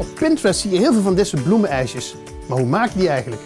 Op Pinterest zie je heel veel van soort bloemenijsjes. Maar hoe maak je die eigenlijk?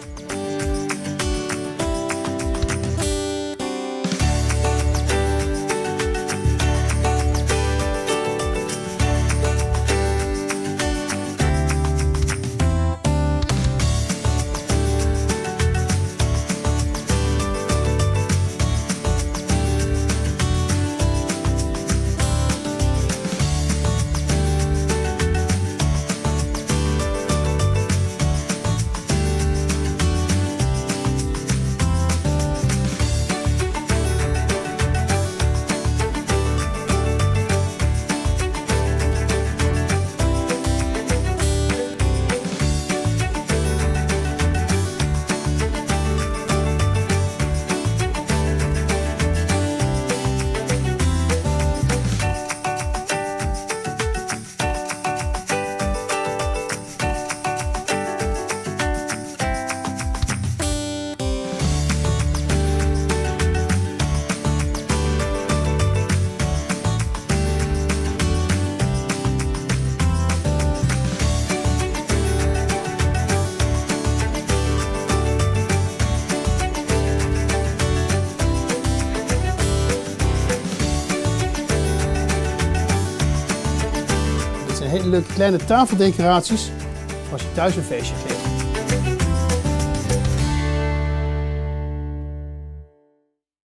Hele leuke kleine tafeldecoraties als je thuis een feestje geeft.